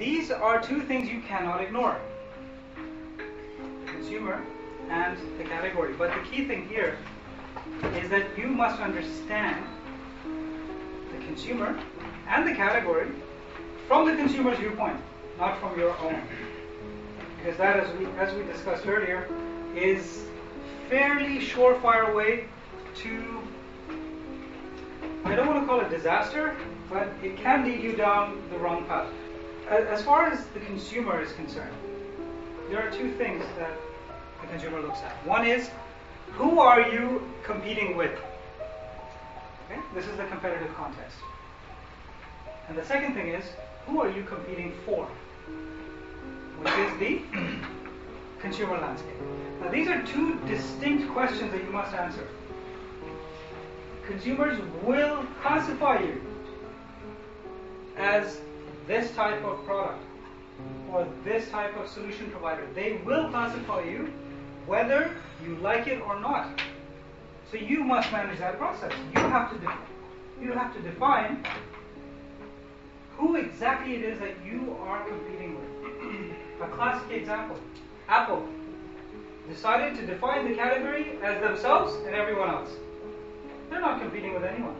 these are two things you cannot ignore the consumer and the category. But the key thing here is that you must understand the consumer and the category from the consumer's viewpoint, not from your own. Because that, as we, as we discussed earlier, is fairly surefire way to, I don't want to call it disaster, but it can lead you down the wrong path. As far as the consumer is concerned, there are two things that the consumer looks at. One is, who are you competing with? Okay? This is the competitive context. And the second thing is, who are you competing for? Which is the consumer landscape. Now, these are two distinct questions that you must answer. Consumers will classify you as this type of product or this type of solution provider. They will classify you whether you like it or not. So you must manage that process. You have to you have to define who exactly it is that you are competing with. A classic example: Apple decided to define the category as themselves and everyone else. They're not competing with anyone.